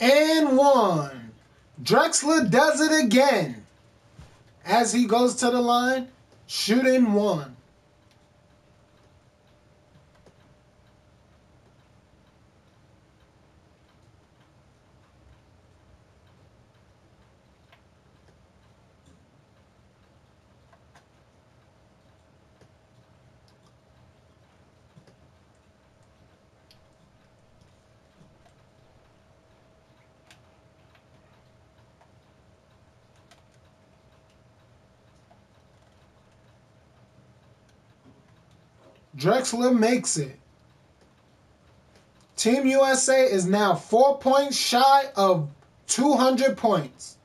And one. Drexler does it again. As he goes to the line, shooting one. Drexler makes it. Team USA is now four points shy of 200 points.